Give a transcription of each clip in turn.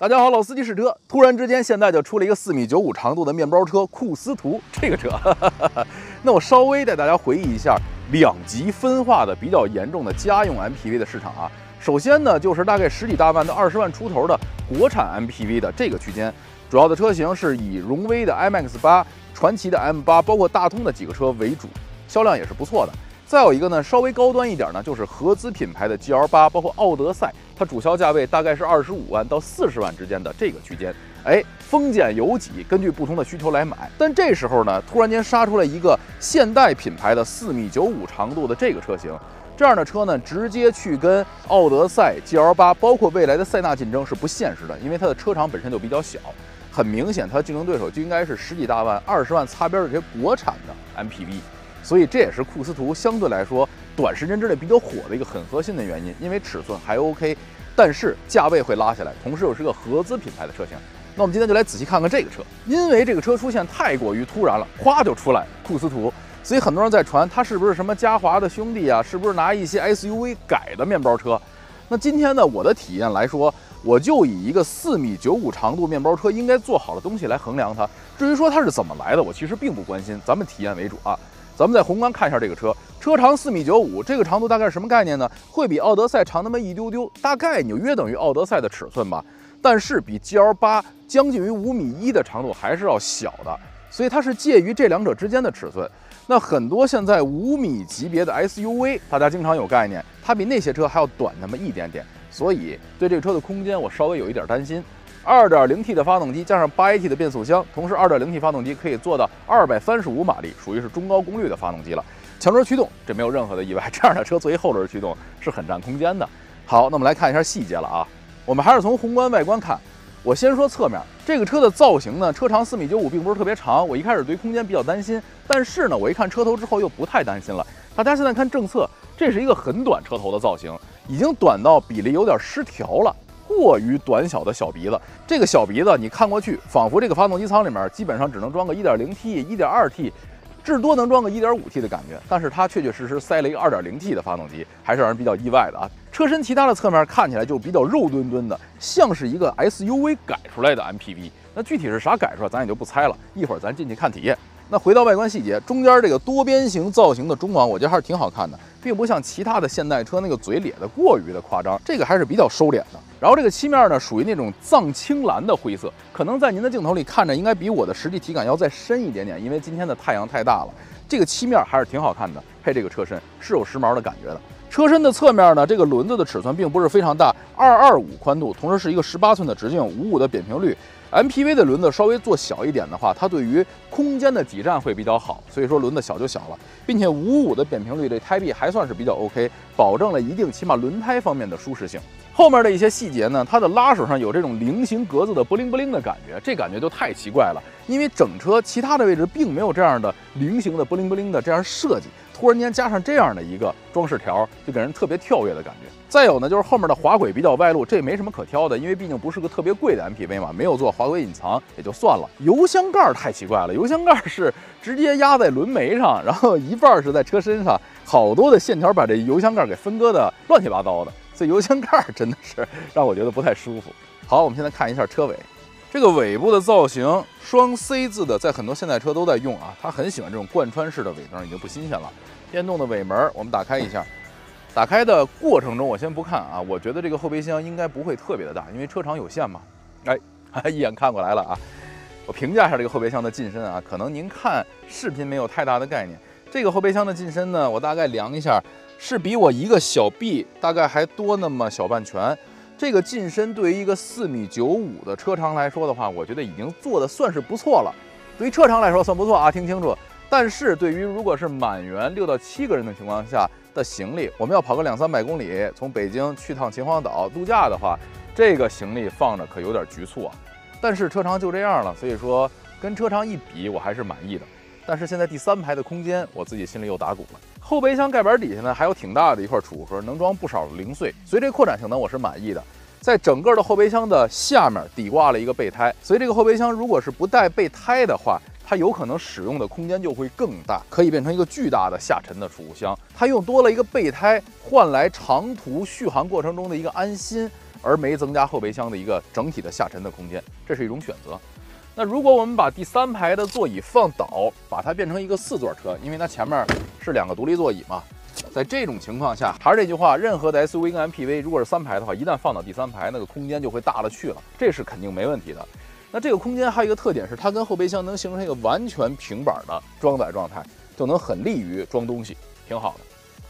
大家好，老司机试车。突然之间，现在就出了一个四米九五长度的面包车库斯图这个车。那我稍微带大家回忆一下两极分化的比较严重的家用 MPV 的市场啊。首先呢，就是大概十几大万到二十万出头的国产 MPV 的这个区间，主要的车型是以荣威的 IMAX 八、传祺的 M 八，包括大通的几个车为主，销量也是不错的。再有一个呢，稍微高端一点呢，就是合资品牌的 GL 八，包括奥德赛，它主销价位大概是二十五万到四十万之间的这个区间。哎，丰俭由己，根据不同的需求来买。但这时候呢，突然间杀出来一个现代品牌的四米九五长度的这个车型，这样的车呢，直接去跟奥德赛、GL 八，包括未来的塞纳竞争是不现实的，因为它的车长本身就比较小，很明显，它的竞争对手就应该是十几大万、二十万擦边的这些国产的 MPV。所以这也是库斯图相对来说短时间之内比较火的一个很核心的原因，因为尺寸还 OK，但是价位会拉下来，同时又是个合资品牌的车型。那我们今天就来仔细看看这个车，因为这个车出现太过于突然了，咵就出来库斯图，所以很多人在传它是不是什么嘉华的兄弟啊，是不是拿一些 SUV 改的面包车？那今天呢，我的体验来说，我就以一个四米九五长度面包车应该做好的东西来衡量它。至于说它是怎么来的，我其实并不关心，咱们体验为主啊。咱们再宏观看一下这个车，车长四米九五，这个长度大概是什么概念呢？会比奥德赛长那么一丢丢，大概你就约等于奥德赛的尺寸吧。但是比 GL 八将近于五米一的长度还是要小的，所以它是介于这两者之间的尺寸。那很多现在五米级别的 SUV，大家经常有概念，它比那些车还要短那么一点点，所以对这个车的空间我稍微有一点担心。2.0T 的发动机加上 8AT 的变速箱，同时 2.0T 发动机可以做到235马力，属于是中高功率的发动机了。前轮驱动这没有任何的意外，这样的车作为后轮驱动是很占空间的。好，那我们来看一下细节了啊。我们还是从宏观外观看。我先说侧面，这个车的造型呢，车长4米95，并不是特别长。我一开始对空间比较担心，但是呢，我一看车头之后又不太担心了。大家现在看正侧，这是一个很短车头的造型，已经短到比例有点失调了。过于短小的小鼻子，这个小鼻子你看过去，仿佛这个发动机舱里面基本上只能装个 1.0T、1.2T，至多能装个 1.5T 的感觉。但是它确确实实塞了一个 2.0T 的发动机，还是让人比较意外的啊。车身其他的侧面看起来就比较肉墩墩的，像是一个 SUV 改出来的 MPV。那具体是啥改出来，咱也就不猜了。一会儿咱进去看体验。那回到外观细节，中间这个多边形造型的中网，我觉得还是挺好看的，并不像其他的现代车那个嘴咧的过于的夸张，这个还是比较收敛的。然后这个漆面呢，属于那种藏青蓝的灰色，可能在您的镜头里看着应该比我的实际体感要再深一点点，因为今天的太阳太大了。这个漆面还是挺好看的，配这个车身是有时髦的感觉的。车身的侧面呢，这个轮子的尺寸并不是非常大，二二五宽度，同时是一个十八寸的直径，五五的扁平率。MPV 的轮子稍微做小一点的话，它对于空间的挤占会比较好，所以说轮子小就小了，并且五五的扁平率这胎壁还算是比较 OK，保证了一定起码轮胎方面的舒适性。后面的一些细节呢，它的拉手上有这种菱形格子的不灵不灵的感觉，这感觉就太奇怪了，因为整车其他的位置并没有这样的菱形的不灵不灵的这样设计。突然间加上这样的一个装饰条，就给人特别跳跃的感觉。再有呢，就是后面的滑轨比较外露，这也没什么可挑的，因为毕竟不是个特别贵的 MPV 嘛，没有做滑轨隐藏也就算了。油箱盖太奇怪了，油箱盖是直接压在轮眉上，然后一半是在车身上，好多的线条把这油箱盖给分割的乱七八糟的，这油箱盖真的是让我觉得不太舒服。好，我们现在看一下车尾。这个尾部的造型，双 C 字的，在很多现代车都在用啊。他很喜欢这种贯穿式的尾灯，已经不新鲜了。电动的尾门，我们打开一下。打开的过程中，我先不看啊。我觉得这个后备箱应该不会特别的大，因为车长有限嘛。哎，一眼看过来了啊。我评价一下这个后备箱的进深啊，可能您看视频没有太大的概念。这个后备箱的进深呢，我大概量一下，是比我一个小臂大概还多那么小半拳。这个进深对于一个四米九五的车长来说的话，我觉得已经做的算是不错了。对于车长来说算不错啊，听清楚。但是对于如果是满员六到七个人的情况下的行李，我们要跑个两三百公里，从北京去趟秦皇岛度假的话，这个行李放着可有点局促啊。但是车长就这样了，所以说跟车长一比，我还是满意的。但是现在第三排的空间，我自己心里又打鼓了。后备箱盖板底下呢，还有挺大的一块储物盒，能装不少零碎。所以这扩展性能我是满意的。在整个的后备箱的下面底挂了一个备胎，所以这个后备箱如果是不带备胎的话，它有可能使用的空间就会更大，可以变成一个巨大的下沉的储物箱。它用多了一个备胎换来长途续航过程中的一个安心。而没增加后备箱的一个整体的下沉的空间，这是一种选择。那如果我们把第三排的座椅放倒，把它变成一个四座车，因为它前面是两个独立座椅嘛，在这种情况下，还是这句话，任何的 SUV 跟 MPV 如果是三排的话，一旦放到第三排，那个空间就会大了去了，这是肯定没问题的。那这个空间还有一个特点是，它跟后备箱能形成一个完全平板的装载状态，就能很利于装东西，挺好的。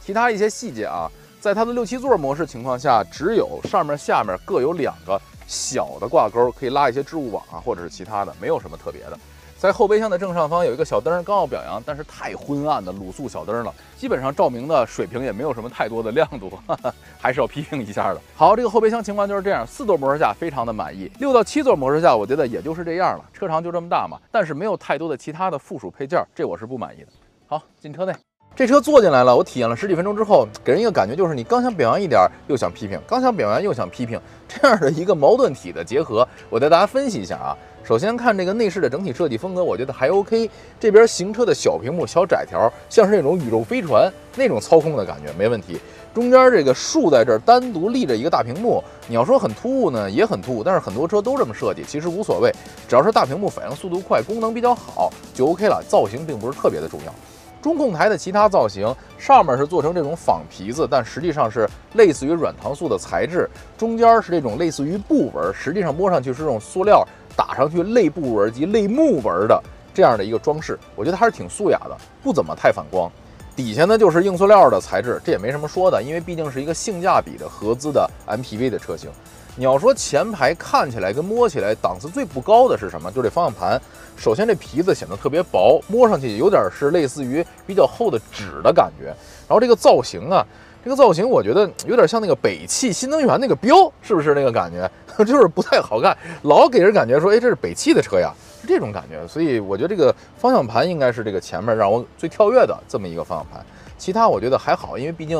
其他一些细节啊，在它的六七座模式情况下，只有上面下面各有两个。小的挂钩可以拉一些置物网啊，或者是其他的，没有什么特别的。在后备箱的正上方有一个小灯，刚要表扬，但是太昏暗的卤素小灯了，基本上照明的水平也没有什么太多的亮度，还是要批评一下的。好，这个后备箱情况就是这样，四座模式下非常的满意，六到七座模式下我觉得也就是这样了，车长就这么大嘛，但是没有太多的其他的附属配件，这我是不满意的。好，进车内。这车坐进来了，我体验了十几分钟之后，给人一个感觉就是你刚想表扬一点，又想批评；刚想表扬，又想批评，这样的一个矛盾体的结合。我带大家分析一下啊。首先看这个内饰的整体设计风格，我觉得还 OK。这边行车的小屏幕、小窄条，像是那种宇宙飞船那种操控的感觉，没问题。中间这个竖在这儿，单独立着一个大屏幕，你要说很突兀呢，也很突兀。但是很多车都这么设计，其实无所谓，只要是大屏幕反应速度快，功能比较好就 OK 了。造型并不是特别的重要。中控台的其他造型，上面是做成这种仿皮子，但实际上是类似于软糖素的材质。中间是这种类似于布纹，实际上摸上去是这种塑料打上去类布纹及类木纹的这样的一个装饰，我觉得还是挺素雅的，不怎么太反光。底下呢就是硬塑料的材质，这也没什么说的，因为毕竟是一个性价比的合资的 MPV 的车型。你要说前排看起来跟摸起来档次最不高的是什么？就是这方向盘。首先这皮子显得特别薄，摸上去有点是类似于比较厚的纸的感觉。然后这个造型啊，这个造型我觉得有点像那个北汽新能源那个标，是不是那个感觉？就是不太好看，老给人感觉说，哎，这是北汽的车呀，是这种感觉。所以我觉得这个方向盘应该是这个前面让我最跳跃的这么一个方向盘。其他我觉得还好，因为毕竟。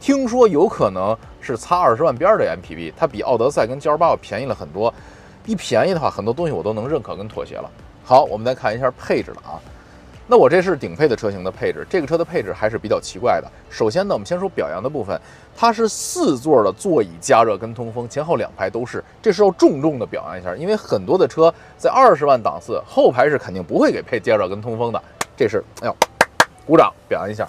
听说有可能是擦二十万边的 MPV，它比奥德赛跟 GL8 要便宜了很多。一便宜的话，很多东西我都能认可跟妥协了。好，我们再看一下配置了啊。那我这是顶配的车型的配置，这个车的配置还是比较奇怪的。首先呢，我们先说表扬的部分，它是四座的座椅加热跟通风，前后两排都是，这是要重重的表扬一下。因为很多的车在二十万档次，后排是肯定不会给配加热跟通风的。这是，哎呦，鼓掌表扬一下。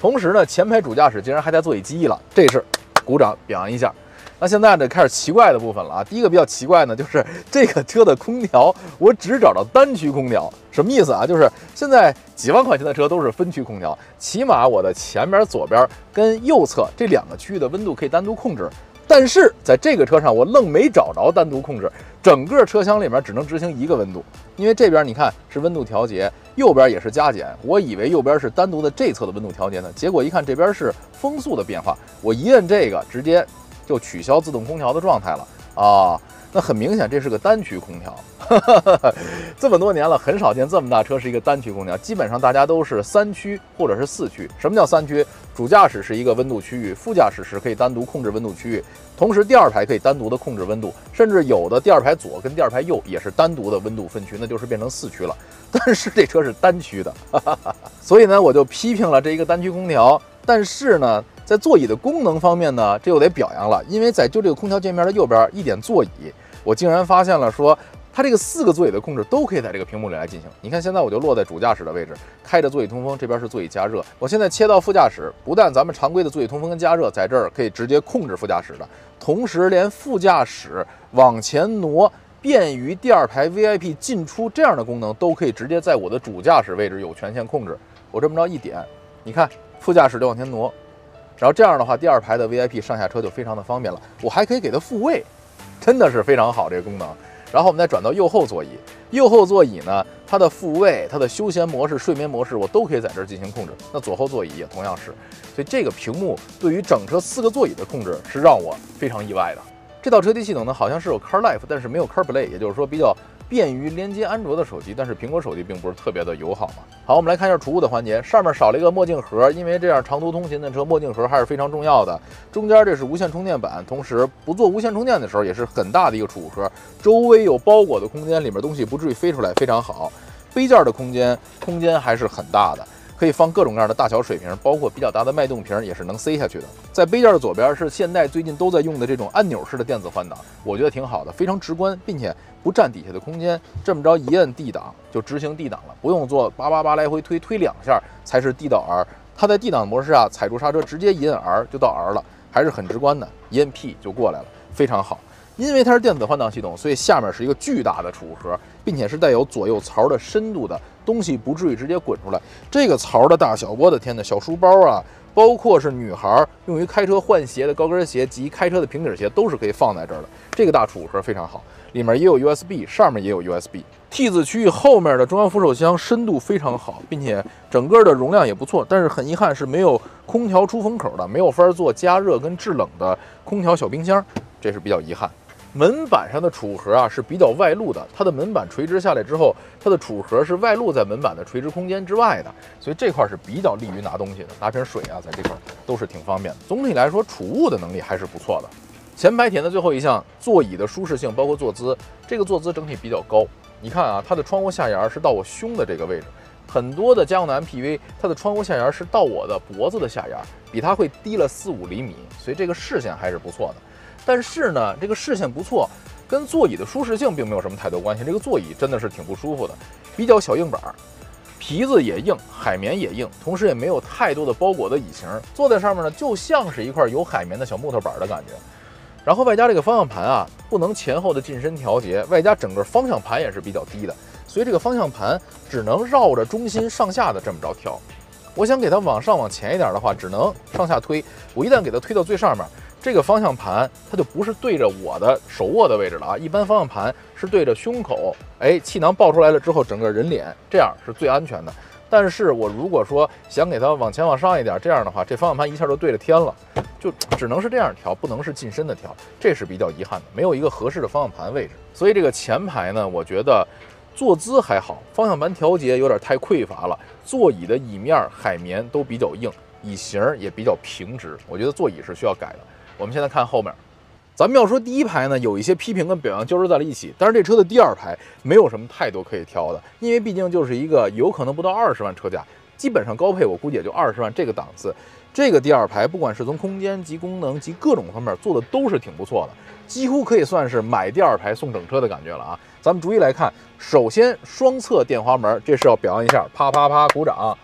同时呢，前排主驾驶竟然还带座椅记忆了，这是鼓掌表扬一下。那现在呢，开始奇怪的部分了啊。第一个比较奇怪呢，就是这个车的空调，我只找到单区空调，什么意思啊？就是现在几万块钱的车都是分区空调，起码我的前面、左边跟右侧这两个区域的温度可以单独控制。但是在这个车上，我愣没找着单独控制，整个车厢里面只能执行一个温度，因为这边你看是温度调节，右边也是加减，我以为右边是单独的这侧的温度调节呢，结果一看这边是风速的变化，我一摁这个，直接就取消自动空调的状态了啊。那很明显，这是个单区空调。这么多年了，很少见这么大车是一个单区空调，基本上大家都是三区或者是四区。什么叫三区？主驾驶是一个温度区域，副驾驶是可以单独控制温度区域，同时第二排可以单独的控制温度，甚至有的第二排左跟第二排右也是单独的温度分区，那就是变成四区了。但是这车是单区的，所以呢，我就批评了这一个单区空调。但是呢，在座椅的功能方面呢，这又得表扬了，因为在就这个空调界面的右边一点座椅，我竟然发现了说，它这个四个座椅的控制都可以在这个屏幕里来进行。你看，现在我就落在主驾驶的位置，开着座椅通风，这边是座椅加热。我现在切到副驾驶，不但咱们常规的座椅通风跟加热在这儿可以直接控制副驾驶的，同时连副驾驶往前挪，便于第二排 VIP 进出这样的功能，都可以直接在我的主驾驶位置有权限控制。我这么着一点，你看。副驾驶就往前挪，然后这样的话，第二排的 VIP 上下车就非常的方便了。我还可以给它复位，真的是非常好这个功能。然后我们再转到右后座椅，右后座椅呢，它的复位、它的休闲模式、睡眠模式，我都可以在这儿进行控制。那左后座椅也同样是，所以这个屏幕对于整车四个座椅的控制是让我非常意外的。这套车机系统呢，好像是有 CarLife，但是没有 CarPlay，也就是说比较。便于连接安卓的手机，但是苹果手机并不是特别的友好嘛。好，我们来看一下储物的环节，上面少了一个墨镜盒，因为这样长途通勤的车墨镜盒还是非常重要的。中间这是无线充电板，同时不做无线充电的时候也是很大的一个储物盒，周围有包裹的空间，里面东西不至于飞出来，非常好。杯架的空间空间还是很大的。可以放各种各样的大小水瓶，包括比较大的脉动瓶也是能塞下去的。在杯架的左边是现代最近都在用的这种按钮式的电子换挡，我觉得挺好的，非常直观，并且不占底下的空间。这么着一摁 D 档就执行 D 档了，不用做叭叭叭来回推，推两下才是 D 到 R。它在 D 档模式下踩住刹车，直接一摁 R 就到 R 了，还是很直观的，一摁 P 就过来了，非常好。因为它是电子换挡系统，所以下面是一个巨大的储物盒，并且是带有左右槽的深度的，东西不至于直接滚出来。这个槽的大小，我的天呐，小书包啊，包括是女孩用于开车换鞋的高跟鞋及开车的平底鞋，都是可以放在这儿的。这个大储物盒非常好，里面也有 USB，上面也有 USB。T 字区域后面的中央扶手箱深度非常好，并且整个的容量也不错，但是很遗憾是没有空调出风口的，没有法做加热跟制冷的空调小冰箱，这是比较遗憾。门板上的储物盒啊是比较外露的，它的门板垂直下来之后，它的储物盒是外露在门板的垂直空间之外的，所以这块是比较利于拿东西的，拿瓶水啊，在这块都是挺方便的。总体来说，储物的能力还是不错的。前排填的最后一项，座椅的舒适性，包括坐姿，这个坐姿整体比较高。你看啊，它的窗户下沿是到我胸的这个位置，很多的家用的 MPV，它的窗户下沿是到我的脖子的下沿，比它会低了四五厘米，所以这个视线还是不错的。但是呢，这个视线不错，跟座椅的舒适性并没有什么太多关系。这个座椅真的是挺不舒服的，比较小硬板，皮子也硬，海绵也硬，同时也没有太多的包裹的椅型，坐在上面呢，就像是一块有海绵的小木头板的感觉。然后外加这个方向盘啊，不能前后的进深调节，外加整个方向盘也是比较低的，所以这个方向盘只能绕着中心上下的这么着调。我想给它往上往前一点的话，只能上下推。我一旦给它推到最上面。这个方向盘它就不是对着我的手握的位置了啊，一般方向盘是对着胸口，哎，气囊爆出来了之后，整个人脸这样是最安全的。但是我如果说想给它往前往上一点，这样的话，这方向盘一下就对着天了，就只能是这样调，不能是近身的调，这是比较遗憾的，没有一个合适的方向盘位置。所以这个前排呢，我觉得坐姿还好，方向盘调节有点太匮乏了，座椅的椅面海绵都比较硬，椅型也比较平直，我觉得座椅是需要改的。我们现在看后面，咱们要说第一排呢，有一些批评跟表扬交织在了一起。但是这车的第二排没有什么太多可以挑的，因为毕竟就是一个有可能不到二十万车价，基本上高配我估计也就二十万这个档次。这个第二排不管是从空间及功能及各种方面做的都是挺不错的，几乎可以算是买第二排送整车的感觉了啊！咱们逐一来看，首先双侧电滑门，这是要表扬一下，啪啪啪鼓掌。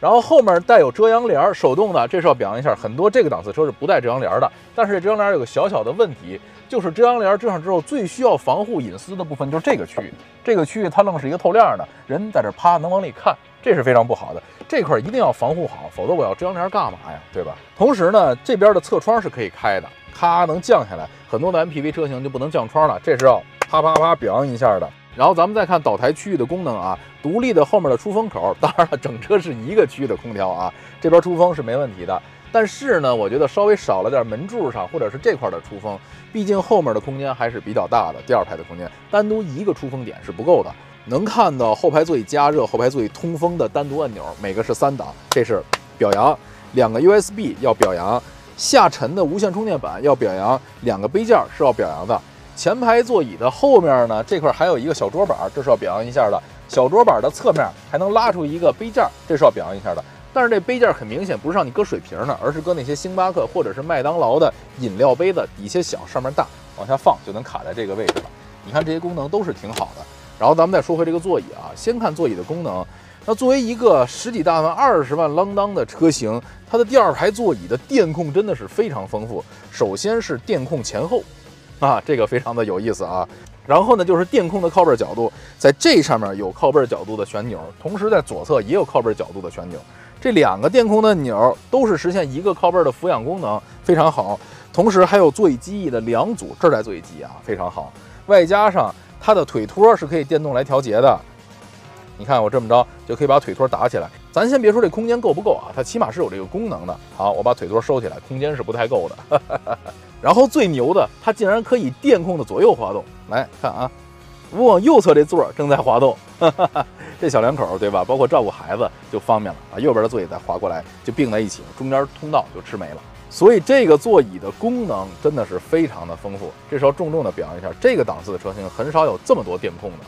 然后后面带有遮阳帘儿，手动的，这是要表扬一下。很多这个档次车是不带遮阳帘的，但是遮阳帘有个小小的问题，就是遮阳帘遮上之后，最需要防护隐私的部分就是这个区域。这个区域它愣是一个透亮的，人在这趴能往里看，这是非常不好的。这块一定要防护好，否则我要遮阳帘干嘛呀？对吧？同时呢，这边的侧窗是可以开的，咔能降下来。很多的 MPV 车型就不能降窗了，这是要啪啪啪表扬一下的。然后咱们再看岛台区域的功能啊，独立的后面的出风口，当然了，整车是一个区域的空调啊，这边出风是没问题的。但是呢，我觉得稍微少了点门柱上或者是这块的出风，毕竟后面的空间还是比较大的，第二排的空间单独一个出风点是不够的。能看到后排座椅加热、后排座椅通风的单独按钮，每个是三档，这是表扬。两个 USB 要表扬，下沉的无线充电板要表扬，两个杯架是要表扬的。前排座椅的后面呢，这块还有一个小桌板，这是要表扬一下的。小桌板的侧面还能拉出一个杯架，这是要表扬一下的。但是这杯架很明显不是让你搁水瓶的，而是搁那些星巴克或者是麦当劳的饮料杯子，底下小，上面大，往下放就能卡在这个位置了。你看这些功能都是挺好的。然后咱们再说回这个座椅啊，先看座椅的功能。那作为一个十几大万、二十万啷当的车型，它的第二排座椅的电控真的是非常丰富。首先是电控前后。啊，这个非常的有意思啊。然后呢，就是电控的靠背角度，在这上面有靠背角度的旋钮，同时在左侧也有靠背角度的旋钮。这两个电控的钮都是实现一个靠背的俯仰功能，非常好。同时还有座椅机翼的两组，这台座椅机啊非常好。外加上它的腿托是可以电动来调节的。你看我这么着就可以把腿托打起来。咱先别说这空间够不够啊，它起码是有这个功能的。好，我把腿托收起来，空间是不太够的。然后最牛的，它竟然可以电控的左右滑动。来看啊，我往右侧这座正在滑动，这小两口对吧？包括照顾孩子就方便了，把右边的座椅再滑过来就并在一起了，中间通道就吃没了。所以这个座椅的功能真的是非常的丰富。这时候重重的表扬一下，这个档次的车型很少有这么多电控的。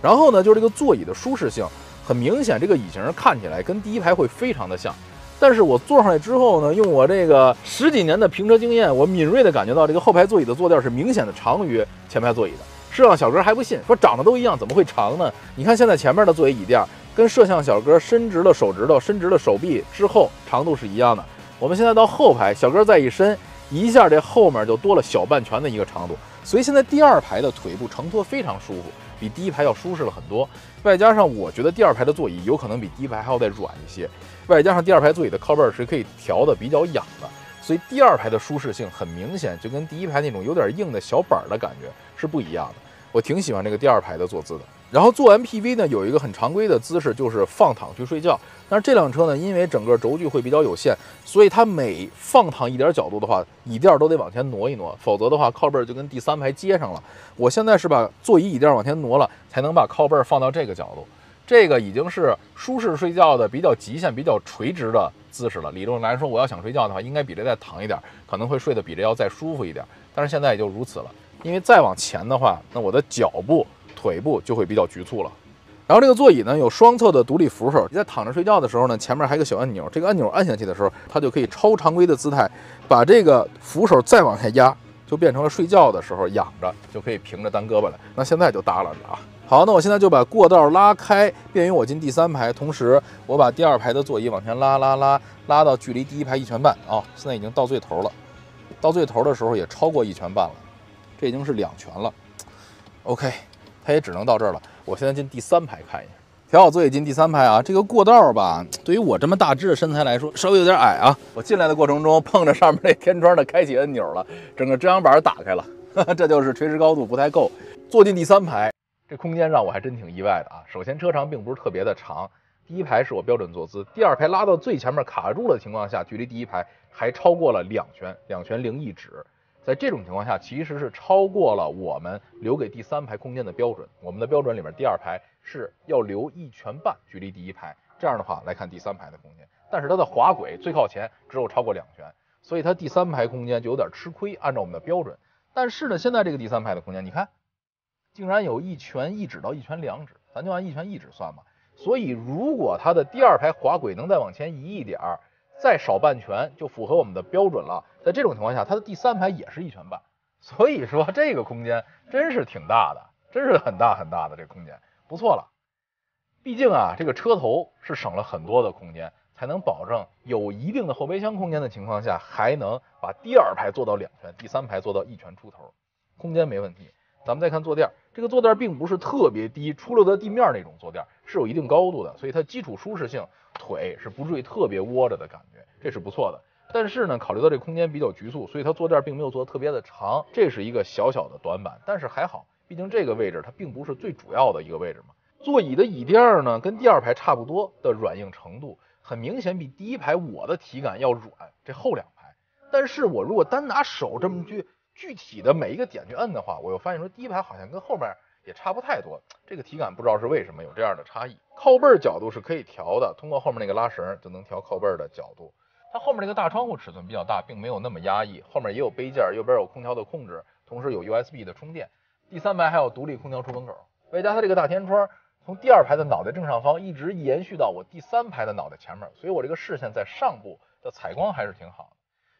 然后呢，就是这个座椅的舒适性。很明显这个椅型看起来跟第一排会非常的像。但是我坐上来之后呢，用我这个十几年的评车经验，我敏锐的感觉到这个后排座椅的坐垫是明显的长于前排座椅的。摄像小哥还不信，说长得都一样，怎么会长呢？你看现在前面的座椅椅垫跟摄像小哥伸直了手指头、伸直了手臂之后长度是一样的。我们现在到后排，小哥再一伸，一下这后面就多了小半拳的一个长度，所以现在第二排的腿部承托非常舒服，比第一排要舒适了很多。外加上我觉得第二排的座椅有可能比第一排还要再软一些。外加上第二排座椅的靠背是可以调的比较仰的，所以第二排的舒适性很明显就跟第一排那种有点硬的小板的感觉是不一样的。我挺喜欢这个第二排的坐姿的。然后坐 MPV 呢，有一个很常规的姿势就是放躺去睡觉。但是这辆车呢，因为整个轴距会比较有限，所以它每放躺一点角度的话，椅垫都得往前挪一挪，否则的话靠背就跟第三排接上了。我现在是把座椅椅垫往前挪了，才能把靠背放到这个角度。这个已经是舒适睡觉的比较极限、比较垂直的姿势了。理论来说，我要想睡觉的话，应该比这再躺一点，可能会睡得比这要再舒服一点。但是现在也就如此了，因为再往前的话，那我的脚部、腿部就会比较局促了。然后这个座椅呢有双侧的独立扶手，你在躺着睡觉的时候呢，前面还有个小按钮，这个按钮按下去的时候，它就可以超常规的姿态把这个扶手再往下压，就变成了睡觉的时候仰着就可以平着单胳膊了。那现在就耷拉着啊。好，那我现在就把过道拉开，便于我进第三排。同时，我把第二排的座椅往前拉，拉，拉，拉到距离第一排一拳半啊！现在已经到最头了，到最头的时候也超过一拳半了，这已经是两拳了。OK，它也只能到这儿了。我现在进第三排看一下，调好座椅进第三排啊。这个过道吧，对于我这么大只的身材来说，稍微有点矮啊。我进来的过程中碰着上面那天窗的开启按钮了，整个遮阳板打开了，这就是垂直高度不太够。坐进第三排。这空间让我还真挺意外的啊！首先车长并不是特别的长，第一排是我标准坐姿，第二排拉到最前面卡住的情况下，距离第一排还超过了两拳，两拳零一指。在这种情况下，其实是超过了我们留给第三排空间的标准。我们的标准里面，第二排是要留一拳半距离第一排，这样的话来看第三排的空间。但是它的滑轨最靠前只有超过两拳，所以它第三排空间就有点吃亏。按照我们的标准，但是呢，现在这个第三排的空间，你看。竟然有一拳一指到一拳两指，咱就按一拳一指算吧。所以如果它的第二排滑轨能再往前移一点儿，再少半拳，就符合我们的标准了。在这种情况下，它的第三排也是一拳半。所以说这个空间真是挺大的，真是很大很大的这空间，不错了。毕竟啊，这个车头是省了很多的空间，才能保证有一定的后备箱空间的情况下，还能把第二排做到两拳，第三排做到一拳出头，空间没问题。咱们再看坐垫，这个坐垫并不是特别低，出溜到地面那种坐垫，是有一定高度的，所以它基础舒适性，腿是不至于特别窝着的感觉，这是不错的。但是呢，考虑到这空间比较局促，所以它坐垫并没有做的特别的长，这是一个小小的短板。但是还好，毕竟这个位置它并不是最主要的一个位置嘛。座椅的椅垫呢，跟第二排差不多的软硬程度，很明显比第一排我的体感要软，这后两排。但是我如果单拿手这么去。具体的每一个点去摁的话，我又发现说第一排好像跟后面也差不太多，这个体感不知道是为什么有这样的差异。靠背角度是可以调的，通过后面那个拉绳就能调靠背的角度。它后面这个大窗户尺寸比较大，并没有那么压抑，后面也有杯架，右边有空调的控制，同时有 USB 的充电。第三排还有独立空调出风口，外加它这个大天窗，从第二排的脑袋正上方一直延续到我第三排的脑袋前面，所以我这个视线在上部的采光还是挺好的。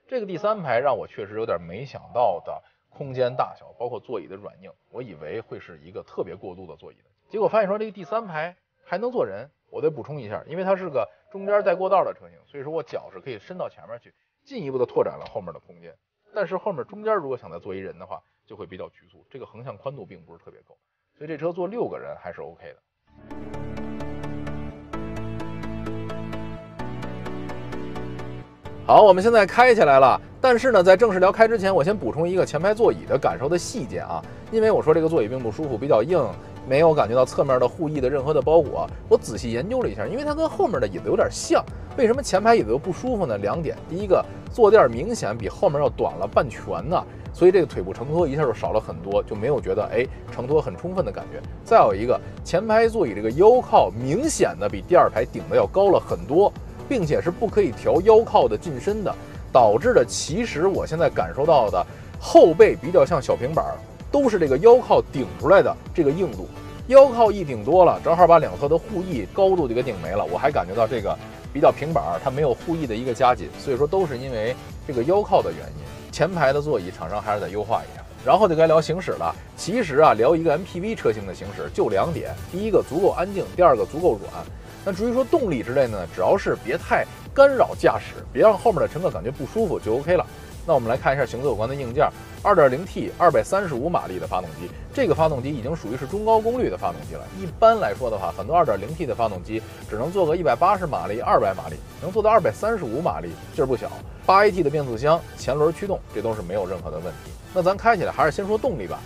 这个第三排让我确实有点没想到的空间大小，包括座椅的软硬，我以为会是一个特别过渡的座椅的，结果发现说这个第三排还能坐人。我得补充一下，因为它是个中间带过道的车型，所以说我脚是可以伸到前面去，进一步的拓展了后面的空间。但是后面中间如果想再坐一人的话，就会比较局促，这个横向宽度并不是特别够，所以这车坐六个人还是 OK 的。好，我们现在开起来了。但是呢，在正式聊开之前，我先补充一个前排座椅的感受的细节啊。因为我说这个座椅并不舒服，比较硬，没有感觉到侧面的护翼的任何的包裹。我仔细研究了一下，因为它跟后面的椅子有点像。为什么前排椅子又不舒服呢？两点，第一个，坐垫明显比后面要短了半拳呢，所以这个腿部承托一下就少了很多，就没有觉得哎承托很充分的感觉。再有一个，前排座椅这个腰靠明显的比第二排顶的要高了很多。并且是不可以调腰靠的进深的，导致的其实我现在感受到的后背比较像小平板，都是这个腰靠顶出来的这个硬度。腰靠一顶多了，正好把两侧的护翼高度就给顶没了。我还感觉到这个比较平板，它没有护翼的一个加紧，所以说都是因为这个腰靠的原因。前排的座椅厂商还是得优化一下。然后就该聊行驶了。其实啊，聊一个 MPV 车型的行驶就两点：第一个足够安静，第二个足够软。那至于说动力之类呢，只要是别太干扰驾驶，别让后面的乘客感觉不舒服就 OK 了。那我们来看一下行走有关的硬件：2.0T 235马力的发动机，这个发动机已经属于是中高功率的发动机了。一般来说的话，很多 2.0T 的发动机只能做个180马力、200马力，能做到235马力，劲儿不小。8AT 的变速箱，前轮驱动，这都是没有任何的问题。那咱开起来还是先说动力吧，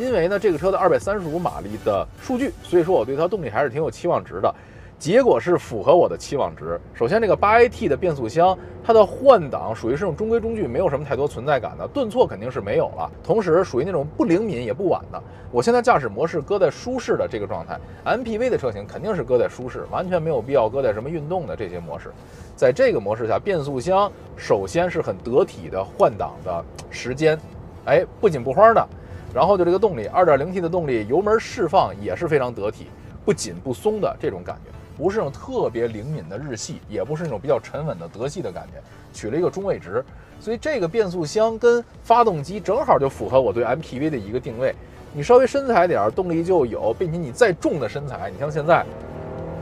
因为呢，这个车的235马力的数据，所以说我对它动力还是挺有期望值的。结果是符合我的期望值。首先，这个 8AT 的变速箱，它的换挡属于是种中规中矩，没有什么太多存在感的，顿挫肯定是没有了。同时，属于那种不灵敏也不晚的。我现在驾驶模式搁在舒适的这个状态，MPV 的车型肯定是搁在舒适，完全没有必要搁在什么运动的这些模式。在这个模式下，变速箱首先是很得体的换挡的时间。哎，不紧不慌的，然后就这个动力，2.0T 的动力，油门释放也是非常得体，不紧不松的这种感觉，不是那种特别灵敏的日系，也不是那种比较沉稳的德系的感觉，取了一个中位值，所以这个变速箱跟发动机正好就符合我对 MPV 的一个定位。你稍微身材点，动力就有，并且你再重的身材，你像现在，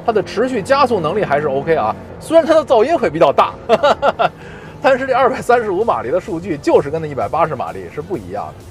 它的持续加速能力还是 OK 啊，虽然它的噪音会比较大。但是这二百三十五马力的数据就是跟那一百八十马力是不一样的，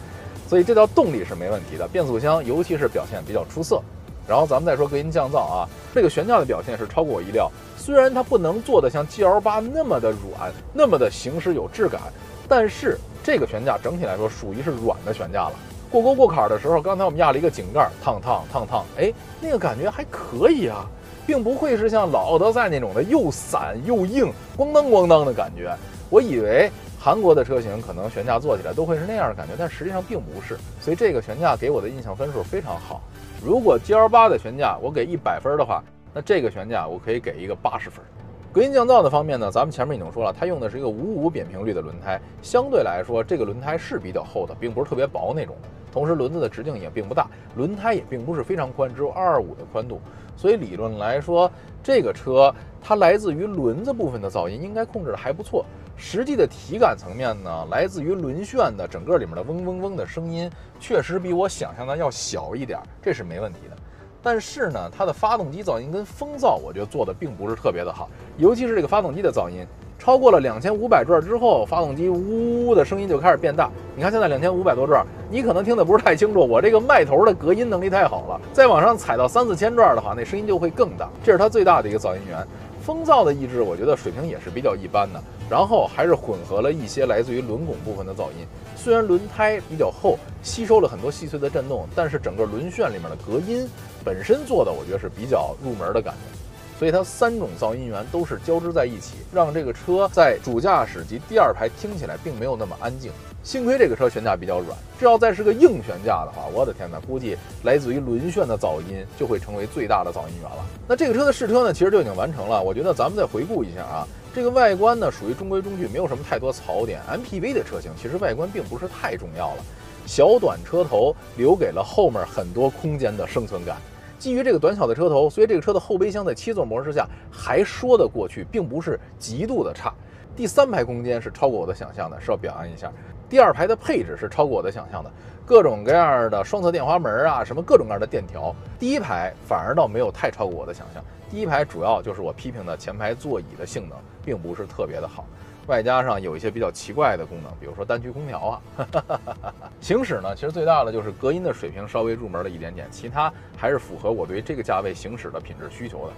所以这叫动力是没问题的。变速箱尤其是表现比较出色。然后咱们再说隔音降噪啊，这个悬架的表现是超过我意料。虽然它不能做的像 GL 八那么的软，那么的行驶有质感，但是这个悬架整体来说属于是软的悬架了。过沟过坎的时候，刚才我们压了一个井盖，烫烫烫烫，哎，那个感觉还可以啊，并不会是像老奥德赛那种的又散又硬，咣当咣当的感觉。我以为韩国的车型可能悬架做起来都会是那样的感觉，但实际上并不是，所以这个悬架给我的印象分数非常好。如果 GL8 的悬架我给一百分的话，那这个悬架我可以给一个八十分。隔音降噪的方面呢，咱们前面已经说了，它用的是一个五五扁平率的轮胎，相对来说这个轮胎是比较厚的，并不是特别薄那种。同时轮子的直径也并不大，轮胎也并不是非常宽，只有二二五的宽度，所以理论来说，这个车它来自于轮子部分的噪音应该控制的还不错。实际的体感层面呢，来自于轮旋的整个里面的嗡嗡嗡的声音，确实比我想象的要小一点，这是没问题的。但是呢，它的发动机噪音跟风噪，我觉得做的并不是特别的好，尤其是这个发动机的噪音，超过了两千五百转之后，发动机呜呜的声音就开始变大。你看现在两千五百多转，你可能听得不是太清楚，我这个麦头的隔音能力太好了，再往上踩到三四千转的话，那声音就会更大，这是它最大的一个噪音源。风噪的抑制，我觉得水平也是比较一般的。然后还是混合了一些来自于轮拱部分的噪音。虽然轮胎比较厚，吸收了很多细碎的震动，但是整个轮旋里面的隔音本身做的，我觉得是比较入门的感觉。所以它三种噪音源都是交织在一起，让这个车在主驾驶及第二排听起来并没有那么安静。幸亏这个车悬架比较软，这要再是个硬悬架的话，我的天哪，估计来自于轮旋的噪音就会成为最大的噪音源了。那这个车的试车呢，其实就已经完成了。我觉得咱们再回顾一下啊，这个外观呢属于中规中矩，没有什么太多槽点。MPV 的车型其实外观并不是太重要了，小短车头留给了后面很多空间的生存感。基于这个短小的车头，所以这个车的后备箱在七座模式下还说得过去，并不是极度的差。第三排空间是超过我的想象的，是要表扬一下。第二排的配置是超过我的想象的，各种各样的双侧电滑门啊，什么各种各样的电调。第一排反而倒没有太超过我的想象。第一排主要就是我批评的前排座椅的性能并不是特别的好，外加上有一些比较奇怪的功能，比如说单区空调啊。哈哈哈哈行驶呢，其实最大的就是隔音的水平稍微入门了一点点，其他还是符合我对这个价位行驶的品质需求的。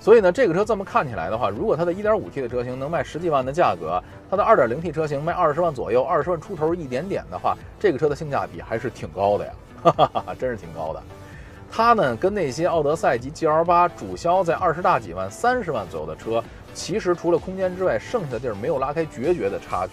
所以呢，这个车这么看起来的话，如果它的 1.5T 的车型能卖十几万的价格，它的 2.0T 车型卖二十万左右，二十万出头一点点的话，这个车的性价比还是挺高的呀，哈哈哈哈，真是挺高的。它呢，跟那些奥德赛及 GL8 主销在二十大几万、三十万左右的车，其实除了空间之外，剩下的地儿没有拉开决绝的差距。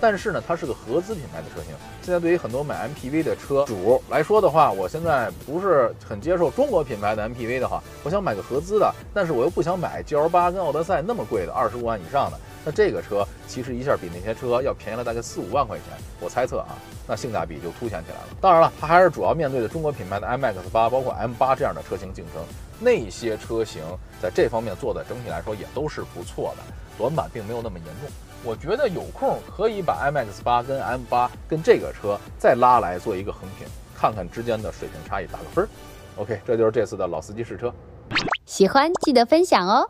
但是呢，它是个合资品牌的车型。现在对于很多买 MPV 的车主来说的话，我现在不是很接受中国品牌的 MPV 的话，我想买个合资的，但是我又不想买 GL8 跟奥德赛那么贵的二十五万以上的。那这个车其实一下比那些车要便宜了大概四五万块钱，我猜测啊，那性价比就凸显起来了。当然了，它还是主要面对的中国品牌的 iMax 八，包括 M 八这样的车型竞争。那些车型在这方面做的整体来说也都是不错的，短板并没有那么严重。我觉得有空可以把 iMax 八跟 M 八跟这个车再拉来做一个横评，看看之间的水平差异，打个分儿。OK，这就是这次的老司机试车。喜欢记得分享哦。